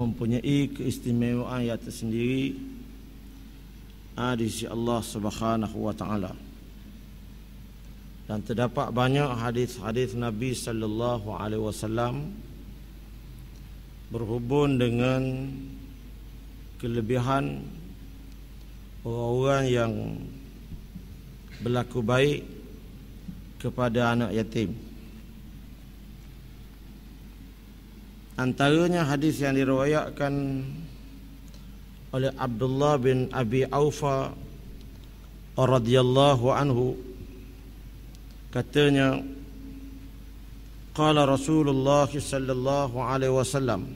mempunyai keistimewaan yang tersendiri ah, di sisi Allah Subhanahu wa taala. Dan terdapat banyak hadis-hadis Nabi sallallahu alaihi wasallam berhubung dengan kelebihan orang-orang yang berlaku baik kepada anak yatim. Antaranya hadis yang diriwayatkan oleh Abdullah bin Abi Aufa radhiyallahu anhu. Katanya qala Rasulullah sallallahu alaihi wasallam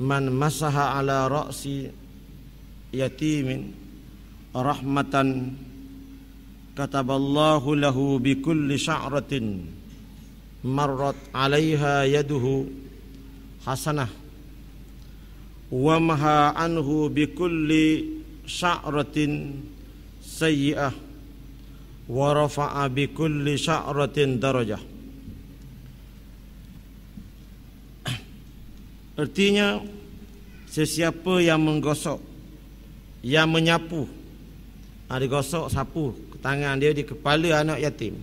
man masaha ala ra'si yatimin rahmatan kataballahu lahu bi kulli sya'ratin marrat 'alaiha yaduhu hasanah. Wa maha anhu bi kulli sya'ratin sayyi'ah. Wa rafa'a bi kulli sya'ratin darajah. Artinya sesiapa yang menggosok yang menyapu ada gosok sapu tangan dia di kepala anak yatim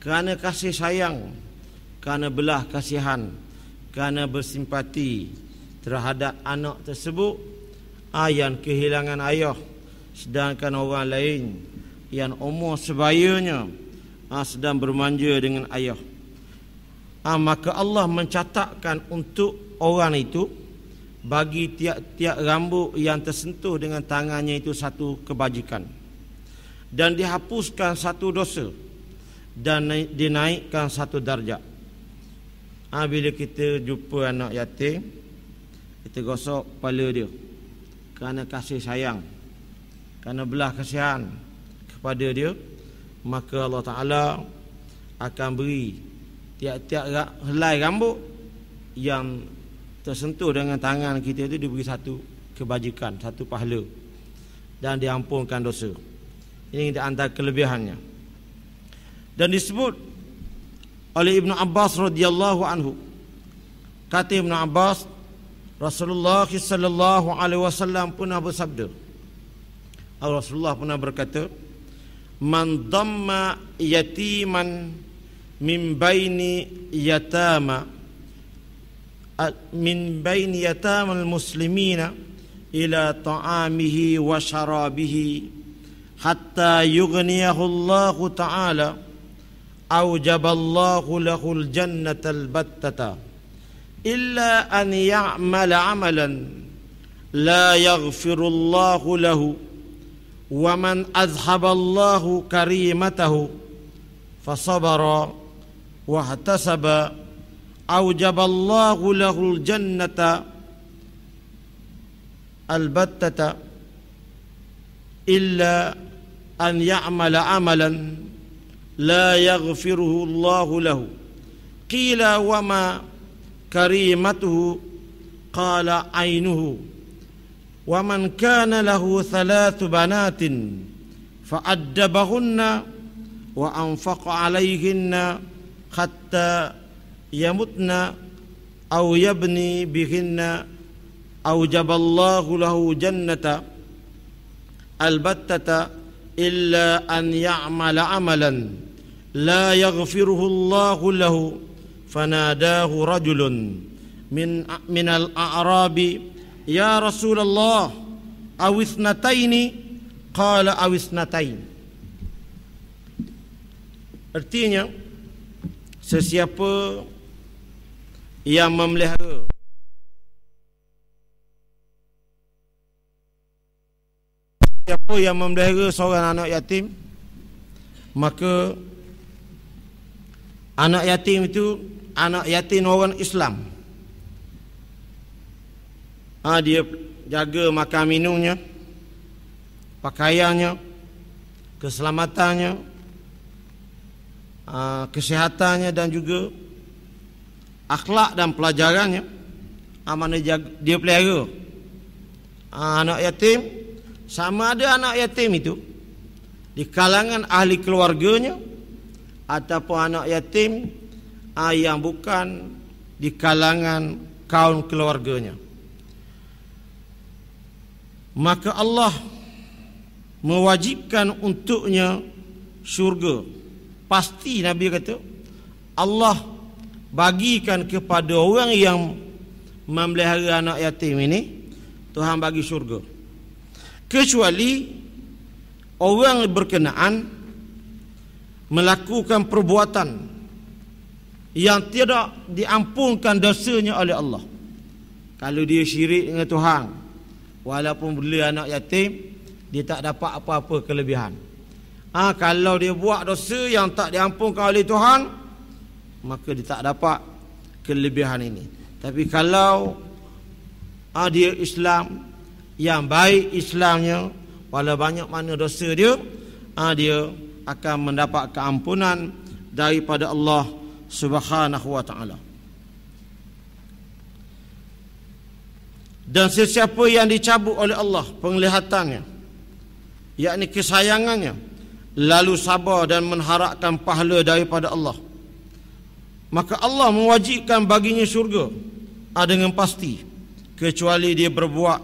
kerana kasih sayang kerana belah kasihan kerana bersimpati terhadap anak tersebut ayah kehilangan ayah sedangkan orang lain yang umur sebayanya ah, sedang bermanja dengan ayah. Ah, maka Allah mencatatkan untuk orang itu bagi tiap-tiap rambut yang tersentuh dengan tangannya itu satu kebajikan. Dan dihapuskan satu dosa dan dinaikkan satu darjat. Ha, bila kita jumpa anak yatim, kita gosok kepala dia. Kerana kasih sayang. Kerana belah kasihan kepada dia. Maka Allah Ta'ala akan beri tiap-tiap helai rambut yang tersentuh dengan tangan kita itu diberi satu kebajikan, satu pahala dan diampunkan dosa. Ini antara kelebihannya dan disebut oleh Ibnu Abbas radhiyallahu anhu. Kata Ibnu Abbas Rasulullah sallallahu alaihi wasallam pernah bersabda Rasulullah pernah berkata man damma yatiman min baini yatama min baini yatama muslimina ila ta'amihi wa sharabihi hatta yughniyahu Allah ta'ala أوجب الله له الجنة البتة. إلا أن يعمل عملا لا يغفر الله له. ومن أذهب الله كريمته فصبر واحتسب. أوجب الله له الجنة البتة. إلا أن يعمل عملا لا يغفره الله له. قيل وما كريمته؟ قال عينه. ومن كان له ثلاث بنات فأدبهن وأنفق عليهن حتى يمتن أو يبني بهن. أوجب الله له جنة البتة إلا أن يعمل عملا. la yaghfiruhu Allahu lahu fanadahu rajulun min min al a'rabi ya rasulullah awisnataini? Qala awisnatain. Artinya sesiapa yang memelihara Siapa yang memelihara seorang anak yatim Maka Anak yatim itu anak yatim orang Islam. Ha, dia jaga makan minumnya, pakaiannya, keselamatannya, ha, kesehatannya dan juga akhlak dan pelajarannya. Ha, mana dia pelihara. Ha, anak yatim, sama ada anak yatim itu di kalangan ahli keluarganya ataupun anak yatim ah, yang bukan di kalangan kaum keluarganya. Maka Allah mewajibkan untuknya syurga. Pasti Nabi kata Allah bagikan kepada orang yang memelihara anak yatim ini Tuhan bagi syurga. Kecuali orang berkenaan melakukan perbuatan yang tidak diampunkan dosanya oleh Allah. Kalau dia syirik dengan Tuhan, walaupun beli anak yatim, dia tak dapat apa-apa kelebihan. Ha, kalau dia buat dosa yang tak diampunkan oleh Tuhan, maka dia tak dapat kelebihan ini. Tapi kalau ha, dia Islam yang baik Islamnya, walau banyak mana dosa dia, ha, dia akan mendapat keampunan daripada Allah Subhanahu wa taala. Dan sesiapa yang dicabut oleh Allah penglihatannya yakni kesayangannya lalu sabar dan mengharapkan pahala daripada Allah maka Allah mewajibkan baginya syurga dengan pasti kecuali dia berbuat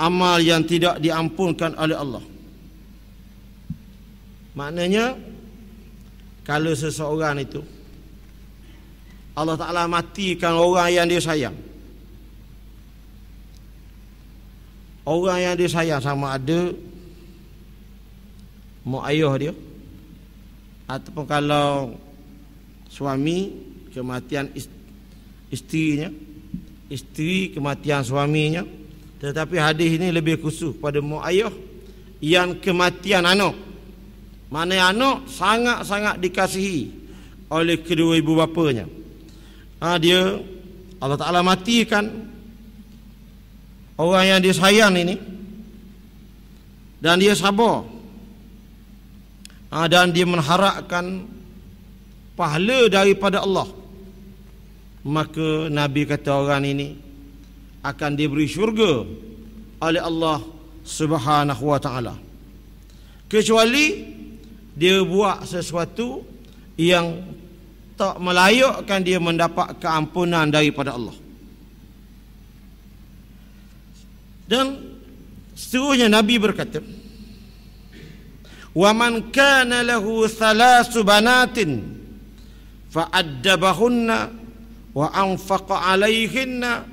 amal yang tidak diampunkan oleh Allah maknanya kalau seseorang itu Allah Ta'ala matikan orang yang dia sayang. Orang yang dia sayang sama ada mak ayah dia ataupun kalau suami kematian isterinya isteri kematian suaminya tetapi hadis ini lebih khusus pada mak ayah yang kematian anak mana anak sangat-sangat dikasihi oleh kedua ibu bapanya. Ha, dia Allah Ta'ala matikan orang yang dia sayang ini. Dan dia sabar. Ha, dan dia mengharapkan pahala daripada Allah. Maka Nabi kata orang ini akan diberi syurga oleh Allah Subhanahu wa taala. Kecuali dia buat sesuatu yang tak melayakkan dia mendapat keampunan daripada Allah Dan seterusnya Nabi berkata, "Wa man kana lahu thalath banatin fa addabahunna wa anfaqa alaihinna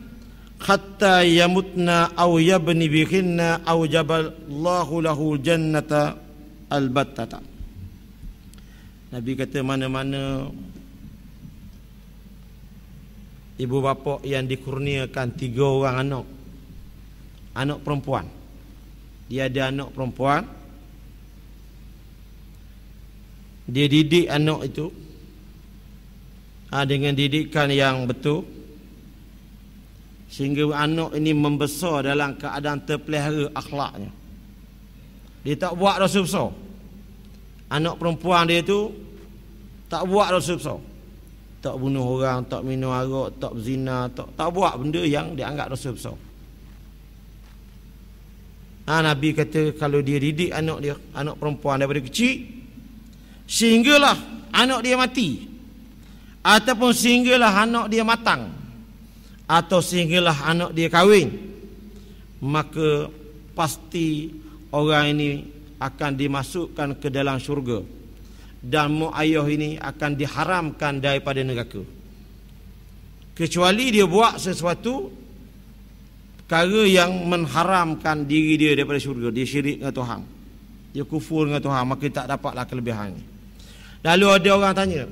hatta yamutna aw yabni bihinna aw jaballahu lahu jannata albattata." Nabi kata mana-mana ibu bapa yang dikurniakan tiga orang anak anak perempuan. Dia ada anak perempuan. Dia didik anak itu ha, dengan didikan yang betul sehingga anak ini membesar dalam keadaan terpelihara akhlaknya. Dia tak buat dosa besar. Anak perempuan dia itu tak buat dosa besar. Tak bunuh orang, tak minum arak, tak berzina, tak tak buat benda yang dianggap dosa besar. Ha, Nabi kata kalau dia didik anak dia, anak perempuan daripada kecil, sehinggalah anak dia mati. Ataupun sehinggalah anak dia matang. Atau sehinggalah anak dia kahwin. Maka pasti orang ini akan dimasukkan ke dalam syurga. Dan mu ayah ini akan diharamkan daripada neraka. Kecuali dia buat sesuatu perkara yang mengharamkan diri dia daripada syurga. Dia syirik dengan Tuhan. Dia kufur dengan Tuhan maka tak dapatlah kelebihan lalu ada orang tanya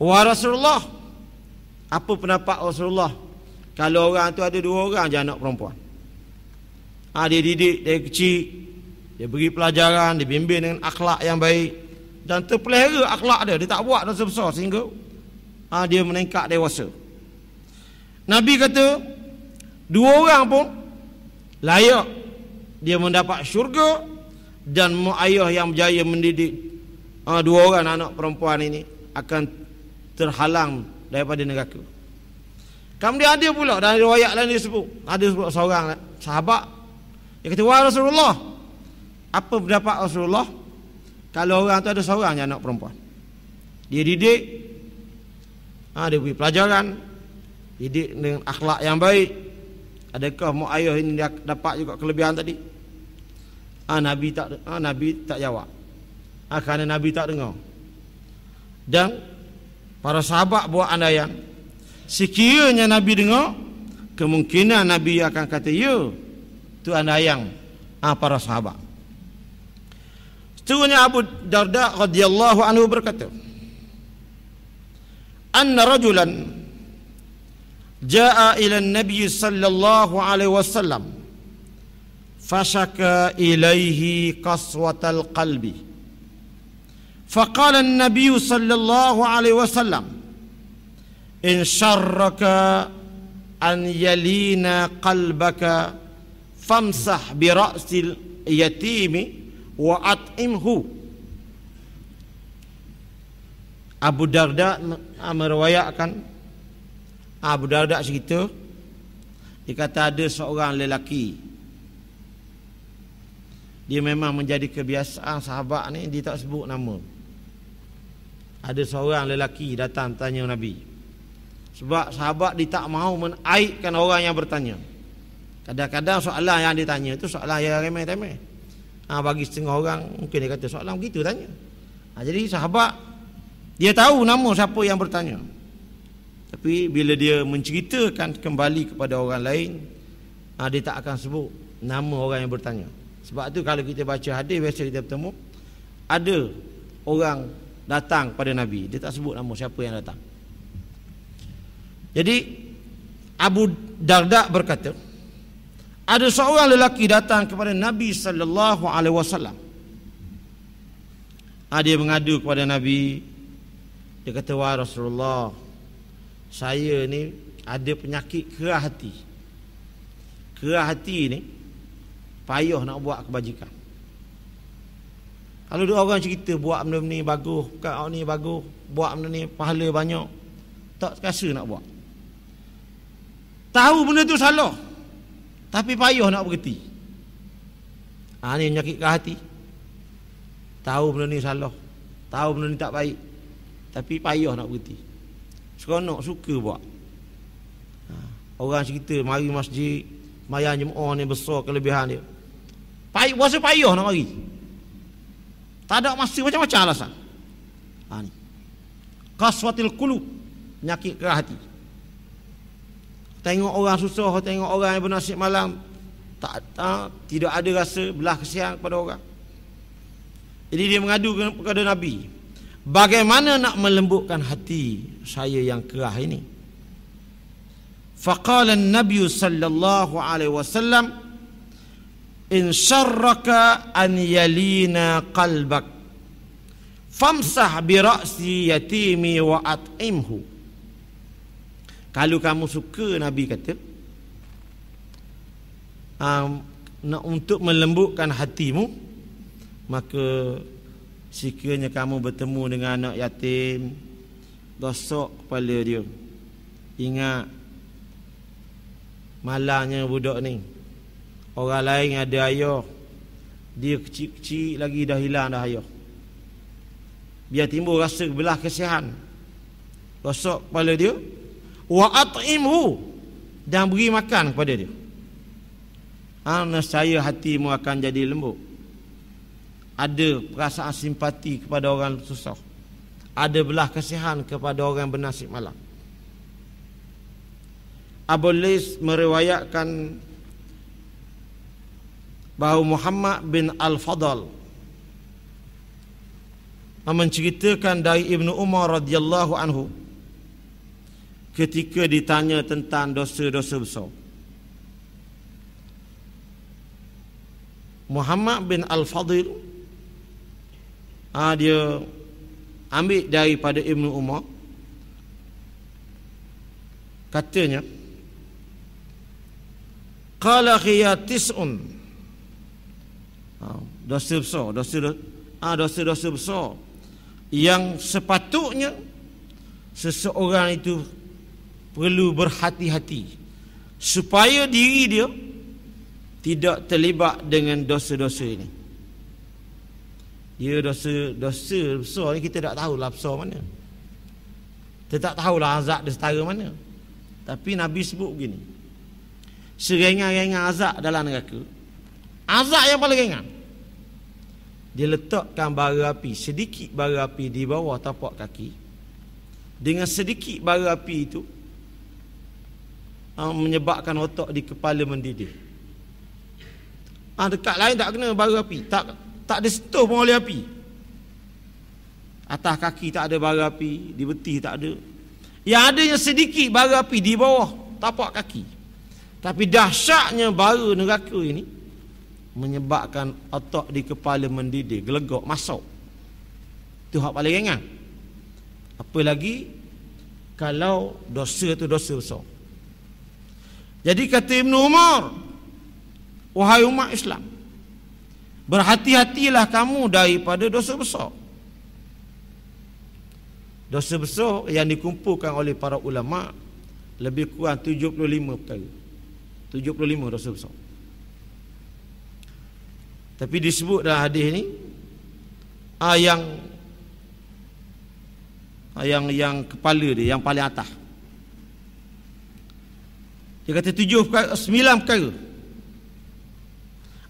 wah Rasulullah apa pendapat Rasulullah? Kalau orang tu ada dua orang je anak perempuan. Ha, dia didik dari kecil dia beri pelajaran dia bimbing dengan akhlak yang baik dan terpelihara akhlak dia. Dia tak buat dosa besar sehingga ha, dia meningkat dewasa. Nabi kata Dua orang pun layak dia mendapat syurga dan mak ayah yang berjaya mendidik uh, dua orang anak perempuan ini akan terhalang daripada neraka. Kemudian ada pula dalam riwayat lain disebut ada sebut seorang sahabat. Yang kata wahai Rasulullah apa pendapat Rasulullah kalau orang tu ada seorang anak perempuan. Dia didik. Ha, dia beri pelajaran. Didik dengan akhlak yang baik. Adakah mak ayah ini dapat juga kelebihan tadi? Ah nabi tak ah nabi tak jawab. Ah kerana nabi tak dengar. Dan para sahabat buat andaian sekiranya nabi dengar kemungkinan nabi akan kata ya tu andaian. Ah para sahabat Seterusnya Abu Darda radhiyallahu anhu berkata, "Anna rajulan jaa ila an-nabi sallallahu alaihi wasallam fashaka ilaihi qaswatal qalbi." فقال النبي صلى الله عليه وسلم إن شرك أن يلين قلبك فامسح برأس اليتيم wa at'imhu. Abu Darda meriwayatkan. Abu Darda cerita dia kata ada seorang lelaki. Dia memang menjadi kebiasaan sahabat ni dia tak sebut nama. Ada seorang lelaki datang tanya Nabi. Sebab sahabat dia tak mahu menaikkan orang yang bertanya. Kadang-kadang soalan yang ditanya itu soalan yang remeh-remeh ha, bagi setengah orang mungkin dia kata soalan begitu tanya. Ha, jadi sahabat dia tahu nama siapa yang bertanya. Tapi bila dia menceritakan kembali kepada orang lain ha, dia tak akan sebut nama orang yang bertanya. Sebab tu kalau kita baca hadis biasa kita bertemu ada orang datang pada Nabi dia tak sebut nama siapa yang datang. Jadi Abu Darda berkata ada seorang lelaki datang kepada Nabi sallallahu alaihi wasallam. Ah, dia mengadu kepada Nabi. Dia kata, "Wahai Rasulullah, saya ni ada penyakit kerah hati. Kerah hati ni payah nak buat kebajikan. Kalau ada orang cerita buat benda ni bagus, bukan ni bagus, buat benda ni pahala banyak, tak rasa nak buat. Tahu benda tu salah. Tapi payah nak berhenti. Ha, Ini menyakitkan hati. Tahu benda ni salah. Tahu benda ni tak baik. Tapi payah nak berhenti. Seronok suka buat. Ha, Orang cerita mari masjid Mayar jemaah ni besar kelebihan dia. Payah, Puasa payah nak mari. Tak ada masa macam-macam alasan. Ha, ni. Kaswatil kulub hati Tengok orang susah, tengok orang yang bernasib malam tak, tak tidak ada rasa belah kesian kepada orang. Jadi dia mengadu kepada Nabi, bagaimana nak melembutkan hati saya yang kerah ini? Faqala an-nabiy sallallahu alaihi wasallam in syarraka an yalina qalbak famsah bi ra'si yatimi wa at'imhu kalau kamu suka Nabi kata um, nak untuk melembutkan hatimu maka sekiranya kamu bertemu dengan anak yatim gosok kepala dia. Ingat malangnya budak ni. Orang lain ada ayah. Dia kecil-kecil lagi dah hilang dah ayah. Biar timbul rasa belah kesian gosok kepala dia wa at'imhu dan beri makan kepada dia. Ha, nescaya hatimu akan jadi lembut. Ada perasaan simpati kepada orang susah. Ada belah kasihan kepada orang bernasib malang. Abu Lis meriwayatkan bahawa Muhammad bin Al-Fadal menceritakan dari Ibnu Umar radhiyallahu anhu ketika ditanya tentang dosa-dosa besar. Muhammad bin Al-Fadil ah dia ambil daripada Ibnu Umar katanya qala khiya tis'un ah, dosa besar dosa ah dosa dosa besar yang sepatutnya seseorang itu perlu berhati-hati supaya diri dia tidak terlibat dengan dosa-dosa ini. Dia dosa-dosa besar ni kita tak tahu lah besar mana. Kita tak tahu lah azab dia setara mana. Tapi Nabi sebut begini. Seringan-ringan azab dalam neraka. Azab yang paling ringan. Dia letakkan bara api, sedikit bara api di bawah tapak kaki. Dengan sedikit bara api itu uh, menyebabkan otak di kepala mendidih. Ah dekat lain tak kena bara api, tak tak disentuh pun oleh api. Atas kaki tak ada bara api, di betih tak ada. Yang adanya sedikit bara api di bawah tapak kaki. Tapi dahsyatnya bara neraka ini menyebabkan otak di kepala mendidih, gelegak, masuk. Itu hak paling ringan. Apa lagi kalau dosa tu dosa besar. Jadi kata Ibn Umar, wahai umat Islam, berhati-hatilah kamu daripada dosa besar. Dosa besar yang dikumpulkan oleh para ulama lebih kurang 75 perkara. 75 dosa besar. Tapi disebut dalam hadis ni yang yang yang kepala dia yang paling atas. Dia kata tujuh perkara, sembilan perkara.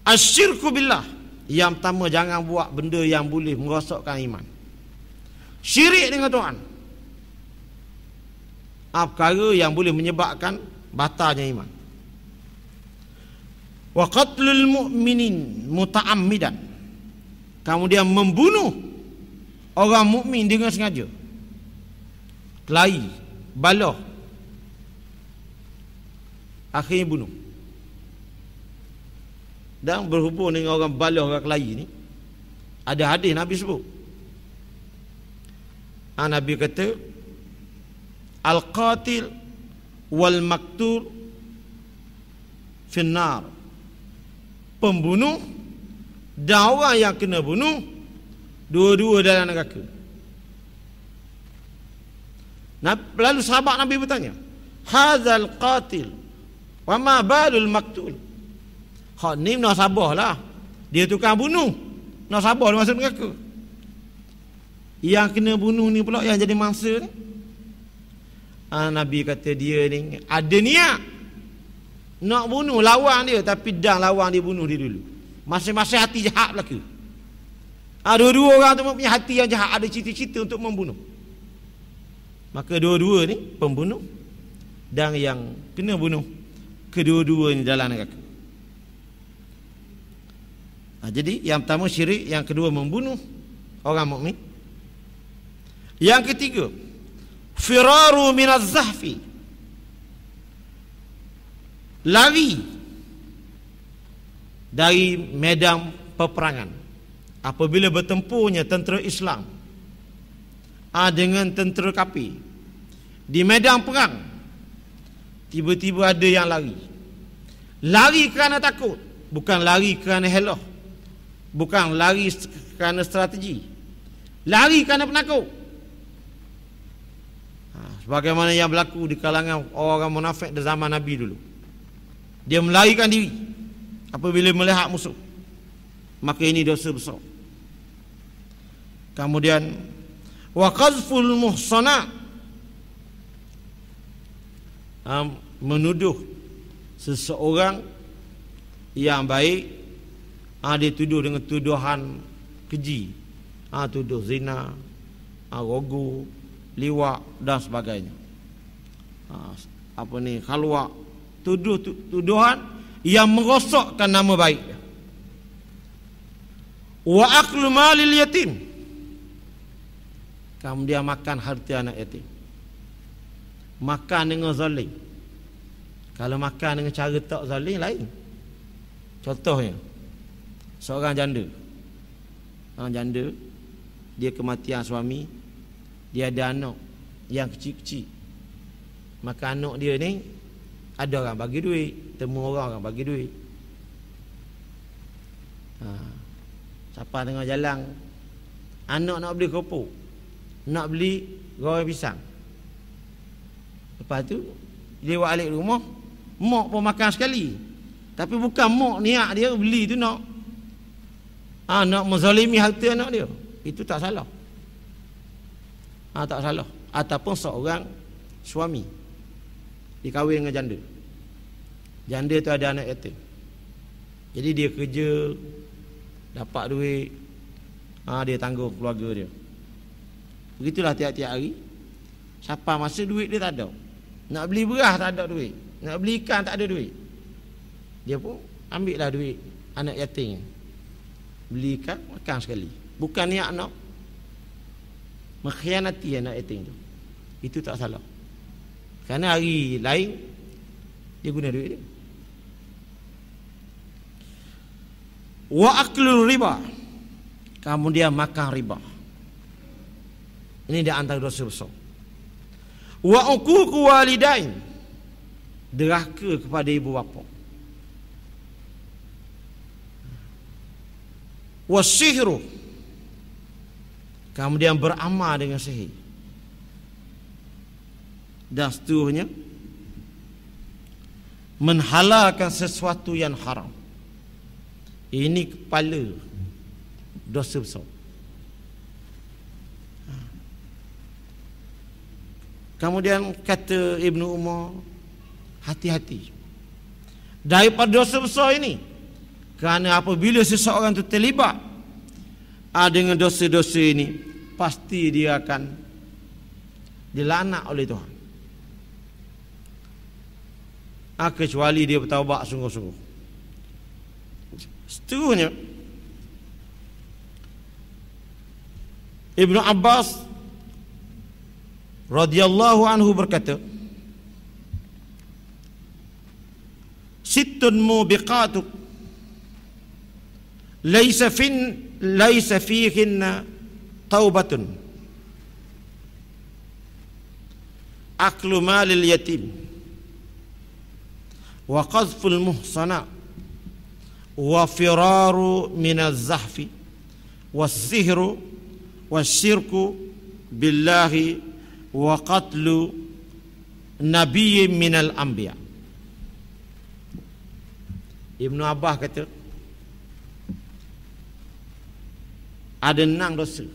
Asyirku billah. Yang pertama jangan buat benda yang boleh merosakkan iman. Syirik dengan Tuhan. Ah, perkara yang boleh menyebabkan batalnya iman wa qatlul mu'minin muta'ammidan kemudian membunuh orang mukmin dengan sengaja kelahi baloh akhirnya bunuh. Dan berhubung dengan orang baloh orang kelahi ni ada hadis Nabi sebut. Ha, Nabi kata al-qatil wal maktur finnar. Pembunuh dan orang yang kena bunuh dua-dua dalam neraka. Lalu sahabat Nabi bertanya, "Hadzal qatil wa ma balul maktul?" Hak ni nak sabarlah. Dia tukang bunuh. Nak dia masuk neraka. Yang kena bunuh ni pula yang jadi mangsa ni. Ha, Nabi kata dia ni ada niat nak bunuh lawan dia tapi dah lawan dia bunuh dia dulu. Masing-masing hati jahat berlaku. Ha, dua-dua orang tu punya hati yang jahat ada cita-cita untuk membunuh. Maka dua-dua ni pembunuh dan yang kena bunuh kedua-duanya dalam neraka. Ha, jadi yang pertama syirik, yang kedua membunuh orang mukmin. Yang ketiga, firaru minaz zahfi lari dari medan peperangan apabila bertempurnya tentera Islam ah, dengan tentera kafir di medan perang tiba-tiba ada yang lari. Lari kerana takut bukan lari kerana helah bukan lari kerana strategi. Lari kerana penakut. Ha, sebagaimana yang berlaku di kalangan orang munafik di zaman Nabi dulu. Dia melarikan diri apabila melihat musuh. Maka ini dosa besar. Kemudian wa qazful muhsana um, menuduh seseorang yang baik ah dia tuduh dengan tuduhan keji ah tuduh zina ah rogu liwak dan sebagainya ah, apa ni khalwa tuduh tuduhan yang merosakkan nama baik. Wa aklu malil yatim. Kamu dia makan harta anak yatim. Makan dengan zalim. Kalau makan dengan cara tak zalim lain. Contohnya seorang janda. Orang janda dia kematian suami, dia ada anak yang kecil-kecil. Maka anak dia ni ada orang bagi duit Temu orang orang bagi duit ha. Siapa tengah jalan Anak nak beli kopok Nak beli goreng pisang Lepas tu Dia buat alik rumah Mok pun makan sekali Tapi bukan mok niat dia beli tu nak ha, Nak menzalimi harta anak dia Itu tak salah ha, Tak salah Ataupun seorang suami dikahwin dengan janda. Janda tu ada anak yatim. Jadi dia kerja dapat duit ha, dia tanggung keluarga dia. Begitulah tiap-tiap hari. Siapa masa duit dia tak ada. Nak beli beras tak ada duit. Nak beli ikan tak ada duit. Dia pun ambil lah duit anak yatim. Beli ikan makan sekali. Bukan niat nak mengkhianati anak yatim tu. Itu tak salah. Kerana hari lain dia guna duit dia. Wa aklul riba. Kemudian makan riba. Ini di antara dosa besar. Wa uququ walidain. Derhaka kepada ibu bapa. Wa sihru. Kemudian beramal dengan sihir. Dan seterusnya menghalalkan sesuatu yang haram. Ini kepala dosa besar. Kemudian kata Ibnu Umar, hati-hati. Daripada dosa besar ini, kerana apabila seseorang itu terlibat ah, dengan dosa-dosa ini, pasti dia akan dilaknat oleh Tuhan. Ah, kecuali dia bertaubat sungguh-sungguh. Seterusnya, Ibnu Abbas radhiyallahu anhu berkata sittun mubiqatu laysa fin laysa fihinna taubatun aklu malil yatim wa qadhful muhsana wa firaru min az-zahfi was-sihru was-shirku billahi wa qatlu nabiyyin minal anbiya. Ibnu Abbas kata ada enam dosa.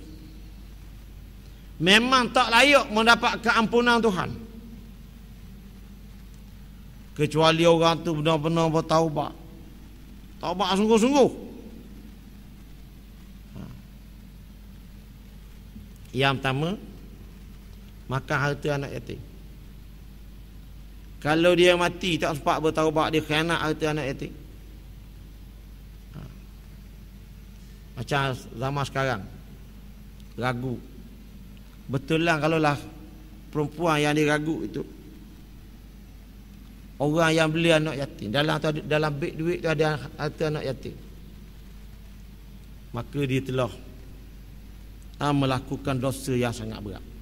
Memang tak layak mendapat keampunan Tuhan. Kecuali orang tu benar-benar bertaubat. Taubat sungguh-sungguh. Ha. yang pertama makan harta anak yatim. Kalau dia mati tak sempat bertaubat dia khianat harta anak yatim. Ha. Macam zaman sekarang. Ragu. Betul lah kalau lah perempuan yang diragu itu orang yang beli anak yatim dalam dalam beg duit tu ada harta anak yatim. Maka dia telah ha, melakukan dosa yang sangat berat.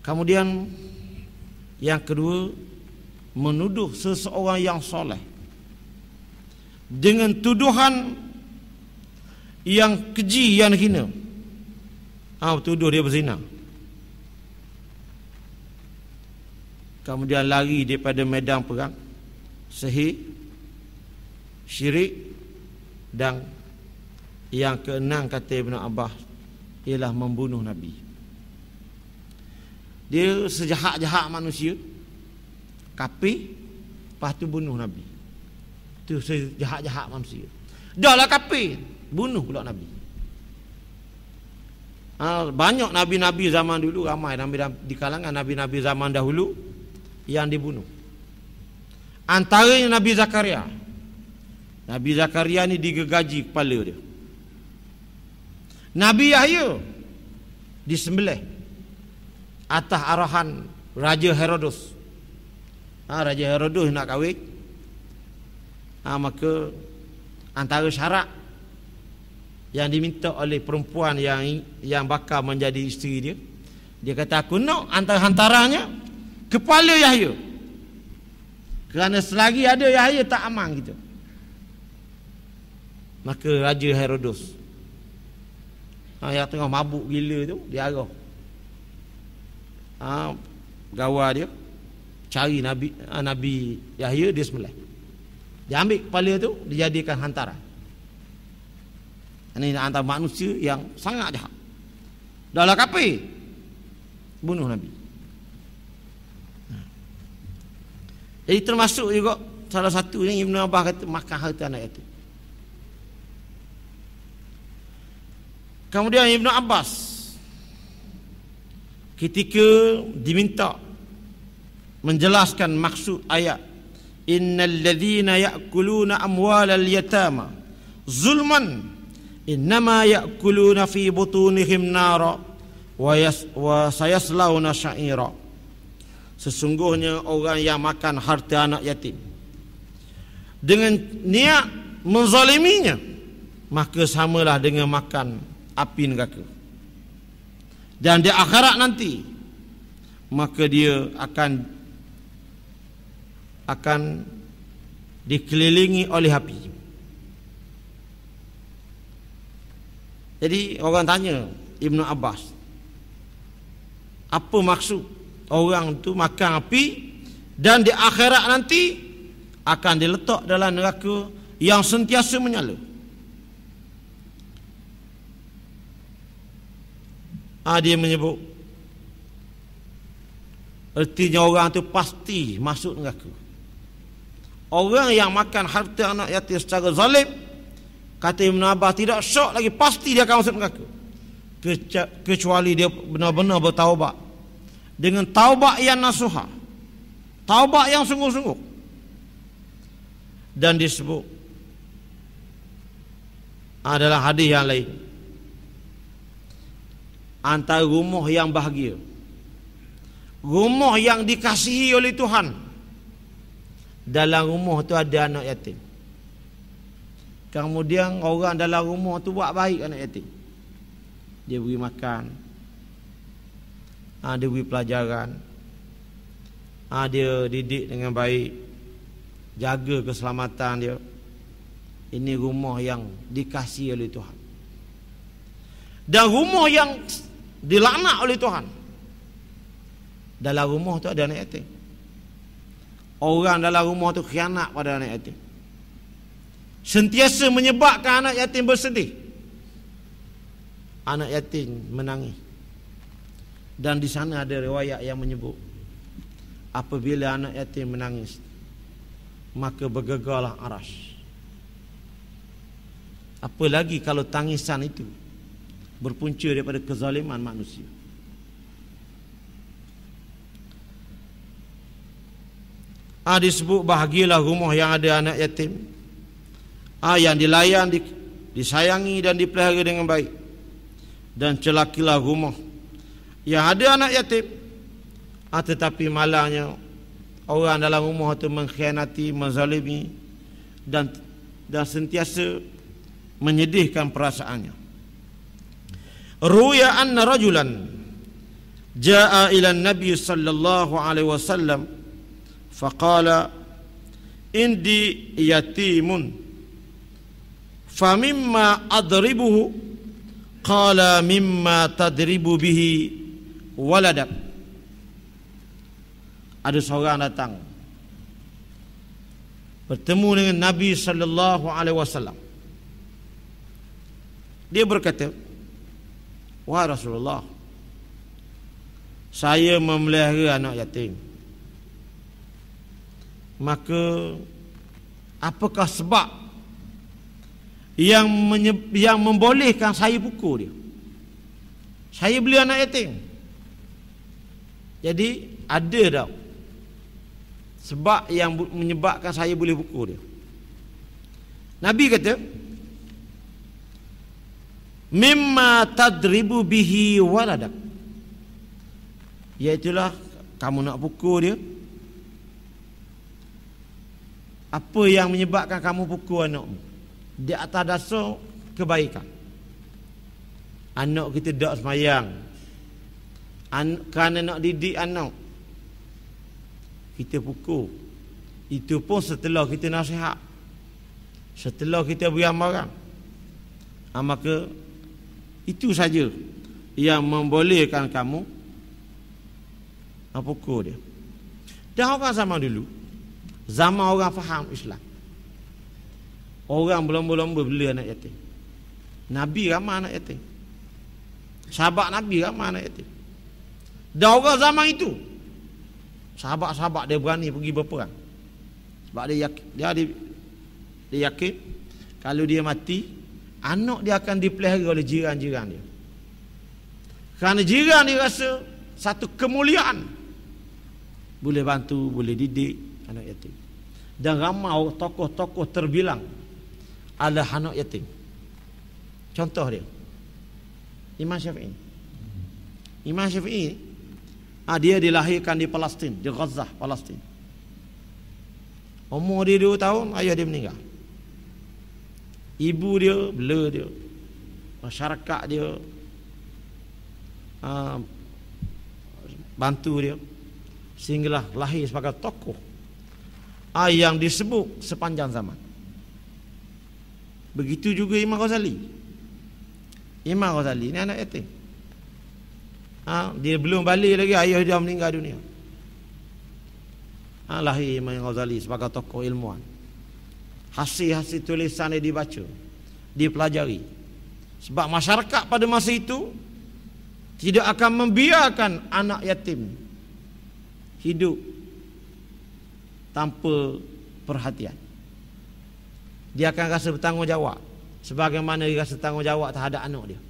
Kemudian yang kedua menuduh seseorang yang soleh dengan tuduhan yang keji yang hina. Ah ha, tuduh dia berzina. Kemudian lari daripada medan perang sihir syirik dan yang keenam kata Ibn Abbas ialah membunuh Nabi. Dia sejahat-jahat manusia. Kapi Lepas tu bunuh Nabi. Itu sejahat-jahat manusia. Dah lah kapi Bunuh pula Nabi. Ha, Banyak Nabi-Nabi zaman dulu Ramai. Nabi di kalangan Nabi-Nabi zaman dahulu Yang dibunuh. Antaranya Nabi Zakaria. Nabi Zakaria ni digegaji kepala dia. Nabi Yahya Disembelih atas arahan Raja Herodos. Ha, Raja Herodos nak kahwin. Ha, maka antara syarat yang diminta oleh perempuan yang yang bakal menjadi isteri dia, dia kata aku nak antara hantarannya kepala Yahya. Kerana selagi ada Yahya tak aman gitu. Maka Raja Herodos ha, yang tengah mabuk gila tu dia arah ha, gawa dia cari Nabi ha, Nabi Yahya dia sembelih. Dia ambil kepala tu dijadikan hantaran. Ini antara manusia yang sangat jahat. Dahlah kapi. bunuh Nabi. Jadi termasuk juga salah satu yang Ibn Abbas kata makan harta anak yatim. Kemudian Ibn Abbas ketika diminta menjelaskan maksud ayat innal ladzina ya'kuluna amwalal yatama zulman innama ya'kuluna fi butunihim nara wa, yas, wa sayaslawna sya'ira. Sesungguhnya orang yang makan harta anak yatim dengan niat menzaliminya maka samalah dengan makan api neraka dan di akhirat nanti maka dia akan akan dikelilingi oleh api. Jadi orang tanya Ibnu Abbas apa maksud orang tu makan api dan di akhirat nanti akan diletak dalam neraka yang sentiasa menyala ha, dia menyebut Artinya orang tu pasti masuk neraka. Orang yang makan harta anak yatim secara zalim Kata Ibn Abbas tidak syok lagi Pasti dia akan masuk neraka. Kecuali dia benar-benar bertaubat. Dengan taubat yang nasuha Taubat yang sungguh-sungguh. Dan disebut Adalah hadis yang lain antara rumah yang bahagia. Rumah yang dikasihi oleh Tuhan. Dalam rumah tu ada anak yatim. Kemudian orang dalam rumah tu buat baik anak yatim. Dia beri makan. Ha, dia beri pelajaran. Ha, dia didik dengan baik. Jaga keselamatan dia. Ini rumah yang dikasihi oleh Tuhan. Dan rumah yang dilaknat oleh Tuhan. Dalam rumah tu ada anak yatim. Orang dalam rumah tu khianat pada anak yatim. Sentiasa menyebabkan anak yatim bersedih. Anak yatim menangis. Dan di sana ada riwayat yang menyebut apabila anak yatim menangis maka bergegarlah aras. Apalagi kalau tangisan itu berpunca daripada kezaliman manusia. Ah disebut bahagialah rumah yang ada anak yatim. Ah yang dilayan, di, disayangi dan dipelihara dengan baik. Dan celakilah rumah yang ada anak yatim. Ah tetapi malangnya orang dalam rumah itu mengkhianati, menzalimi dan dan sentiasa menyedihkan perasaannya. Ruya anna rajulan jaa ila nabi sallallahu alaihi wasallam faqala indi yatimun famimma adribuhu qala mimma tadribu bihi waladak. Ada seorang datang bertemu dengan Nabi sallallahu alaihi wasallam. Dia berkata Wahai Rasulullah Saya memelihara anak yatim. Maka Apakah sebab Yang menye- yang membolehkan saya pukul dia? Saya beli anak yatim. Jadi ada tak Sebab yang menyebabkan saya boleh pukul dia? Nabi kata mimma tadribu bihi waladak. Iaitulah kamu nak pukul dia. Apa yang menyebabkan kamu pukul anakmu? Di atas dasar kebaikan. Anak kita tak semayang. An- kerana nak didik anak. Kita pukul. Itu pun setelah kita nasihat. Setelah kita beri amaran ha, maka itu saja yang membolehkan kamu pukul dia. Dan orang zaman dulu, zaman orang faham Islam. Orang berlomba-lomba beli anak yatim. Nabi ramai anak yatim. Sahabat Nabi ramai anak yatim. Dan orang zaman itu sahabat-sahabat dia berani pergi berperang. Sebab dia yakin, dia, dia, dia yakin kalau dia mati anak dia akan dipelihara oleh jiran-jiran dia. Kerana jiran dia rasa satu kemuliaan boleh bantu, boleh didik anak yatim. Dan ramai tokoh-tokoh terbilang adalah anak yatim. Contoh dia. Imam Syafi'i. Imam Syafi'i ah, dia dilahirkan di Palestin, di Gaza, Palestin. Umur dia 2 tahun, ayah dia meninggal. Ibu dia, bela dia. Masyarakat dia uh, bantu dia sehinggalah lahir sebagai tokoh uh, yang disebut sepanjang zaman. Begitu juga Imam Ghazali. Imam Ghazali ni anak yatim. Ha, dia belum balik lagi ayah dia meninggal dunia. Ha, lahir Imam Ghazali sebagai tokoh ilmuwan. Hasil-hasil tulisan dia dibaca, dipelajari. Sebab masyarakat pada masa itu tidak akan membiarkan anak yatim hidup tanpa perhatian. Dia akan rasa bertanggungjawab sebagaimana dia rasa bertanggungjawab terhadap anak dia.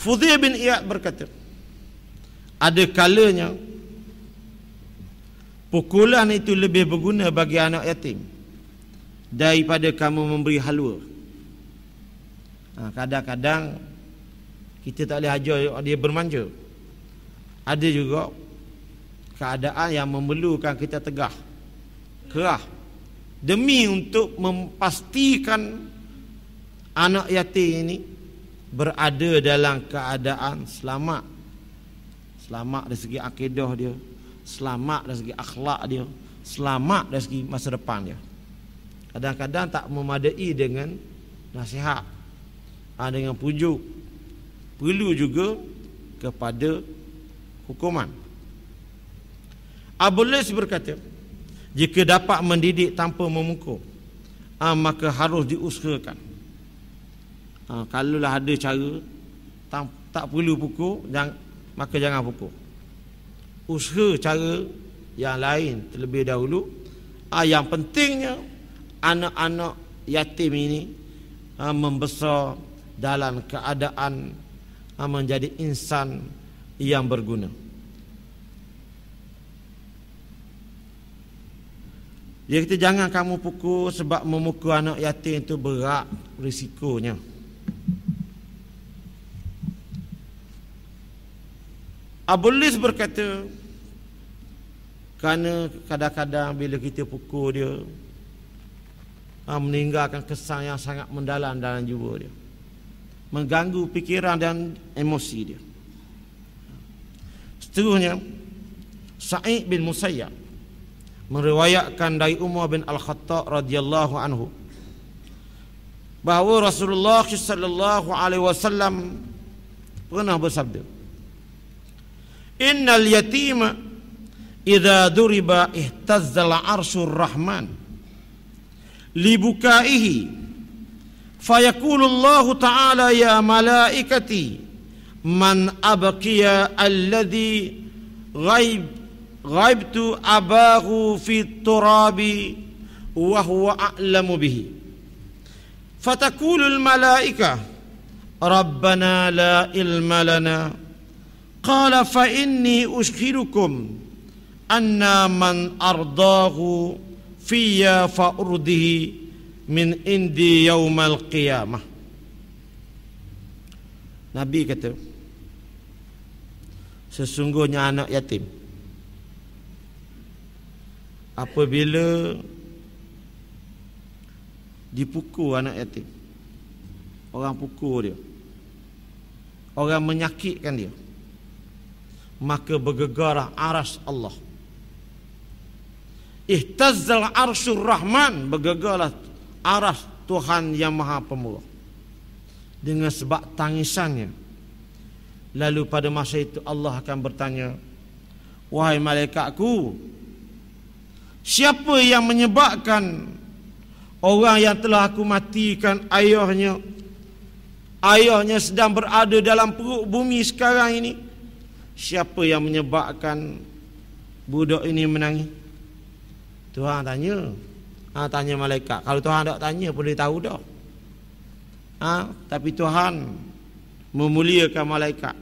Fudhil bin Iyad berkata, ada kalanya pukulan itu lebih berguna bagi anak yatim daripada kamu memberi halwa. Ha, kadang-kadang kita tak boleh ajar dia bermanja. Ada juga keadaan yang memerlukan kita tegah, kerah demi untuk memastikan anak yatim ini berada dalam keadaan selamat selamat dari segi akidah dia selamat dari segi akhlak dia selamat dari segi masa depan dia. Kadang-kadang tak memadai dengan nasihat ha, dengan pujuk. Perlu juga kepada hukuman. Abu Lis berkata jika dapat mendidik tanpa memukul ha, maka harus diusahakan. Ha, Kalaulah ada cara tak, perlu pukul dan, Maka jangan pukul Usaha cara yang lain terlebih dahulu ha, Yang pentingnya Anak-anak yatim ini ha, Membesar dalam keadaan ha, Menjadi insan yang berguna Dia kata jangan kamu pukul sebab memukul anak yatim itu berat risikonya. Abulis berkata kerana kadang-kadang bila kita pukul dia ha, meninggalkan kesan yang sangat mendalam dalam jiwa dia. Mengganggu fikiran dan emosi dia. Seterusnya Sa'id bin Musayyab meriwayatkan dari Umar bin Al-Khattab radhiyallahu anhu bahawa Rasulullah sallallahu alaihi wasallam pernah bersabda Innal yatima idza duriba ihtazzal arsyur rahman libukaihi fayaqulu Allah ta'ala ya malaikati man abqiya alladhi ghaib ghaibtu abahu fi turabi wa huwa a'lamu bihi fatakulu al malaika rabbana la ilma lana قال فإني anna man ardahu fiyya fa'urdihi min indi yawmal qiyamah. Nabi kata Sesungguhnya anak yatim Apabila Dipukul anak yatim Orang pukul dia Orang menyakitkan dia Maka bergegarah aras Allah ihtazzal arsyur rahman bergegarlah aras Tuhan yang maha pemurah. Dengan sebab tangisannya. Lalu pada masa itu Allah akan bertanya wahai malaikatku siapa yang menyebabkan orang yang telah aku matikan ayahnya ayahnya sedang berada dalam perut bumi sekarang ini siapa yang menyebabkan budak ini menangis Tuhan tanya. Ha, tanya malaikat. Kalau Tuhan tak tanya dia tahu dah ha, tapi Tuhan memuliakan malaikat.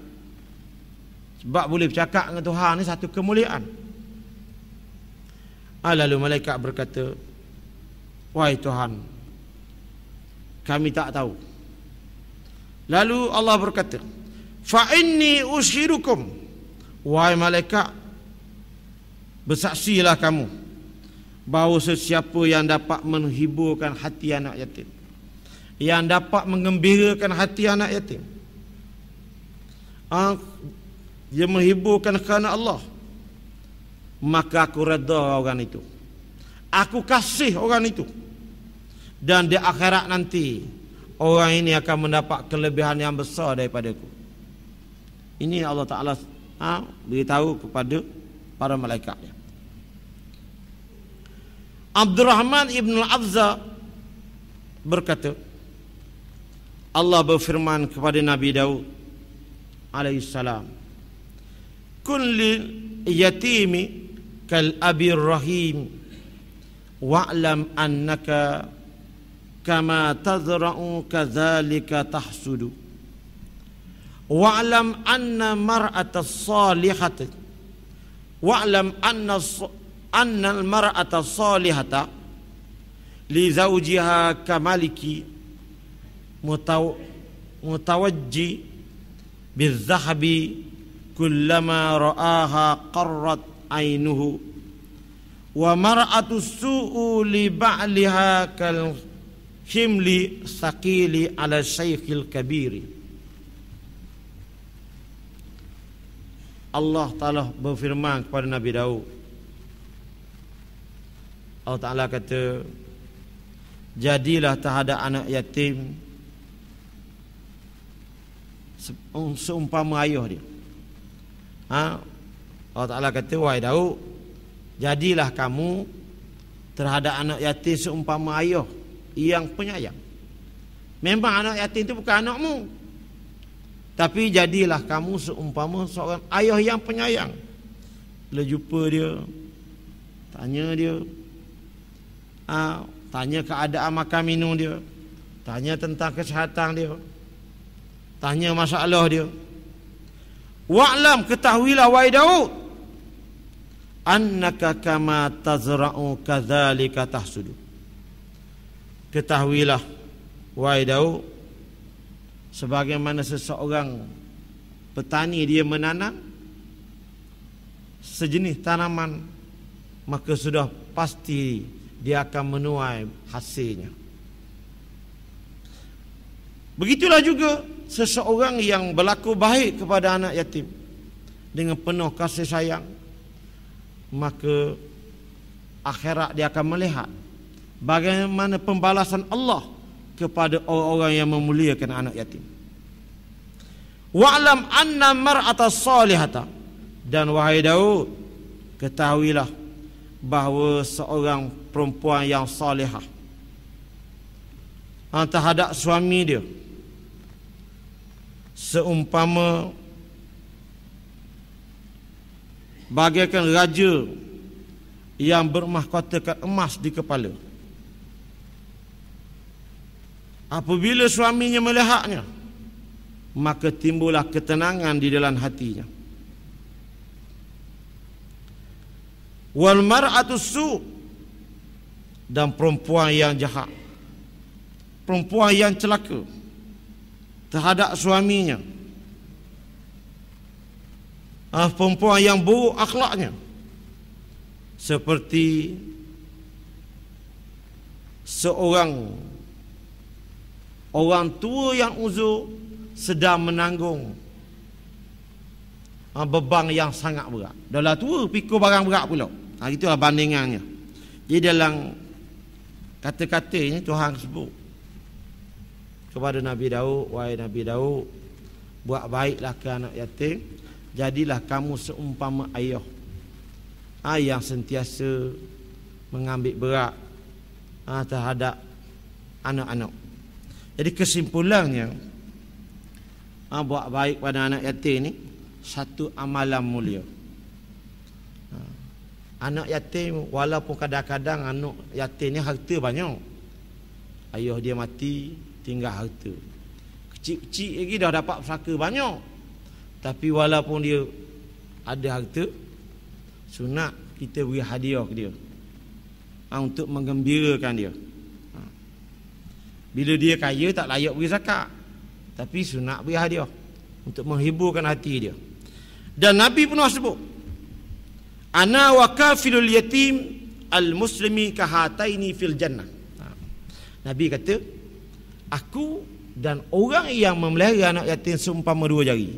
Sebab boleh bercakap dengan Tuhan ni satu kemuliaan. Ha, lalu malaikat berkata wahai Tuhan kami tak tahu. Lalu Allah berkata fa inni ushirukum. Wahai malaikat bersaksilah kamu bahawa sesiapa yang dapat menghiburkan hati anak yatim yang dapat mengembirakan hati anak yatim ah, dia menghiburkan kerana Allah maka aku reda orang itu. Aku kasih orang itu. Dan di akhirat nanti orang ini akan mendapat kelebihan yang besar daripada aku ini Allah Ta'ala ha, beritahu kepada para malaikatnya Abdurrahman ibn Al-Azza berkata Allah berfirman kepada Nabi Daud alaihi salam kun lil yatimi kal abir rahim wa'lam annaka kama tazra'u kadzalika tahsudu wa'lam anna mar'ata salihati wa'lam anna أن المرأة الصالحة لزوجها كملك متوجي بالذهب كلما رآها قرت عينه ومرأة السوء لبعلها كالحمل ثقيل على الشيخ الكبير Allah Ta'ala berfirman kepada Nabi Daud Allah Ta'ala kata Jadilah terhadap anak yatim Seumpama ayah dia. Ha? Allah Ta'ala kata Wahai Daud Jadilah kamu Terhadap anak yatim seumpama ayah Yang penyayang Memang anak yatim itu bukan anakmu. Tapi jadilah kamu seumpama seorang ayah yang penyayang Bila jumpa dia Tanya dia ha, tanya keadaan makan minum dia. Tanya tentang kesihatan dia. Tanya masalah dia. Wa'lam ketahuilah wahai Daud annaka kama tazra'u kadzalika tahsudu. Ketahuilah wahai Daud sebagaimana seseorang petani dia menanam sejenis tanaman maka sudah pasti dia akan menuai hasilnya. Begitulah juga seseorang yang berlaku baik kepada anak yatim dengan penuh kasih sayang maka akhirat dia akan melihat bagaimana pembalasan Allah kepada orang-orang yang memuliakan anak yatim. Wa'lam anna mar'ata salihata dan wahai Daud ketahuilah bahawa seorang perempuan yang salihah. Ha, terhadap suami dia. Seumpama bagaikan raja yang bermahkotakan emas di kepala. Apabila suaminya melihatnya maka timbullah ketenangan di dalam hatinya. Wal mar'atu su dan perempuan yang jahat perempuan yang celaka terhadap suaminya ah perempuan yang buruk akhlaknya seperti seorang orang tua yang uzur sedang menanggung ah, beban yang sangat berat. Dah lah tua pikul barang berat pula. Ha, itulah bandingannya. Jadi dalam kata-katanya Tuhan sebut kepada Nabi Daud, wahai Nabi Daud, buat baiklah ke anak yatim, jadilah kamu seumpama ayah. Ayah sentiasa mengambil berat ha, terhadap anak-anak. Jadi kesimpulannya ha, buat baik pada anak yatim ni satu amalan mulia. Anak yatim walaupun kadang-kadang anak yatim ni harta banyak. Ayah dia mati tinggal harta. Kecil-kecil lagi dah dapat pusaka banyak. Tapi walaupun dia ada harta sunat kita beri hadiah ke dia. Ha, untuk menggembirakan dia. Ha. Bila dia kaya tak layak beri zakat. Tapi sunat beri hadiah untuk menghiburkan hati dia. Dan Nabi pun sebut Ana wa kafilul yatim al-muslimi kahataini fil jannah. Ha. Nabi kata aku dan orang yang memelihara anak yatim seumpama dua jari.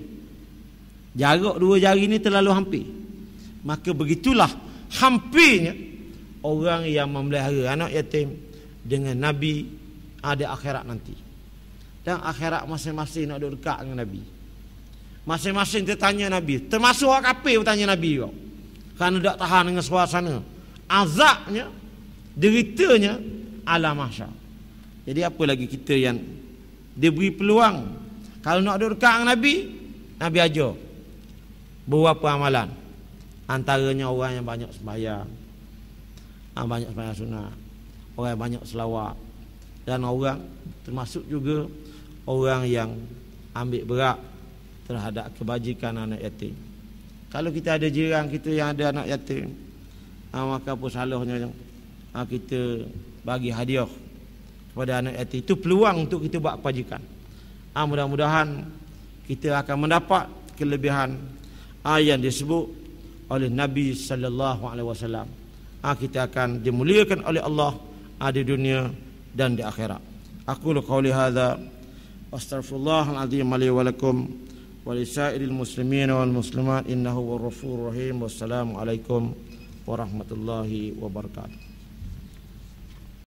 Jarak dua jari ini terlalu hampir. Maka begitulah hampirnya orang yang memelihara anak yatim dengan Nabi ada akhirat nanti dan akhirat masing-masing nak duduk dekat dengan Nabi. Masing-masing dia tanya Nabi. Termasuk orang kafir bertanya Nabi juga. Kerana tak tahan dengan suasana. Azabnya, deritanya, ala mahsyar. Jadi apa lagi kita yang diberi peluang. Kalau nak duduk dekat Nabi, Nabi ajar. Beberapa amalan. Antaranya orang yang banyak sembahyang. Ah, banyak sembahyang sunnah. Orang yang banyak selawat. Dan orang termasuk juga orang yang ambil berat terhadap kebajikan anak yatim. Kalau kita ada jiran kita yang ada anak yatim, ha, maka apa salahnya ha, kita bagi hadiah kepada anak yatim. Itu peluang untuk kita buat kebajikan. Ha, mudah-mudahan kita akan mendapat kelebihan ha, yang disebut oleh Nabi sallallahu alaihi wasallam. Ha, kita akan dimuliakan oleh Allah ha, di dunia dan di akhirat. Aku lu qauli hadza واستغفر الله العظيم لي ولكم ولسائر المسلمين والمسلمات انه هو الغفور الرحيم والسلام عليكم ورحمه الله وبركاته